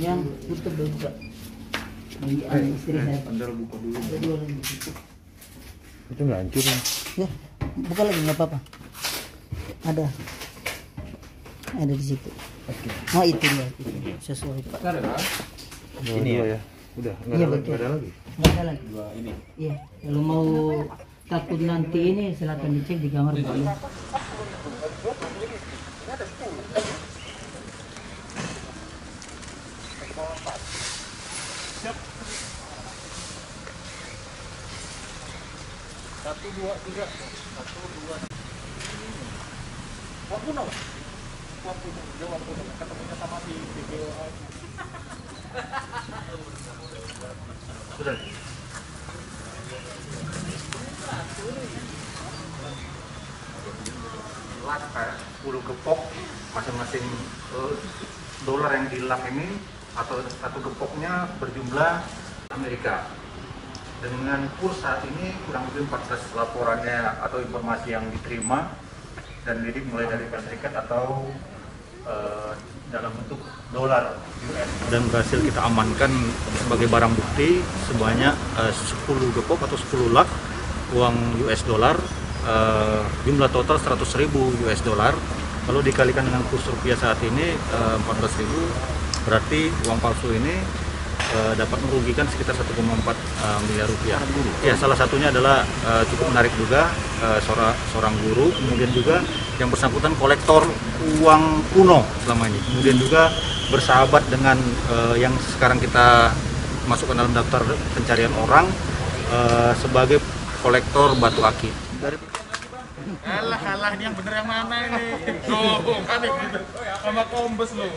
yang tutup buka bagi istri eh, saya. pandal buka dulu. Itu ngancur hancur ya buka lagi nggak apa-apa. Ada. Ada di situ. Oke. Okay. Oh itu ya, sesuai pak. Ya, Ini ya. ya. Udah, nggak Iya, ada, betul. ada lagi. nggak ada lagi Dua ini. iya kalau mau takut nanti ini silakan dicek di kamar pak Satu dua tiga. Satu dua. Wapuno. Wapuno. Dia Wapuno. Ketemunya sama di BPOA. Lak kayak 10 gepok masing-masing eh, dolar yang dilak ini atau satu gepoknya berjumlah Amerika. Dengan kurs saat ini kurang lebih 14 laporannya atau informasi yang diterima dan ini mulai dari Amerika atau eh, dalam bentuk dolar dan berhasil kita amankan sebagai barang bukti sebanyak eh, 10 gepok atau 10 lak uang US dollar eh, jumlah total 100.000 US dollar kalau dikalikan dengan kurs rupiah saat ini eh, 14.000 berarti uang palsu ini eh, dapat merugikan sekitar 1,4 eh, miliar rupiah. Ya, salah satunya adalah eh, cukup menarik juga eh, seorang seorang guru, kemudian juga yang bersangkutan kolektor uang kuno selama ini. Kemudian juga bersahabat dengan eh, yang sekarang kita masukkan dalam daftar pencarian orang eh, sebagai kolektor batu akik. Alah, alah, ini yang bener yang mana ini? Tuh, kan gitu. Sama kombes lu.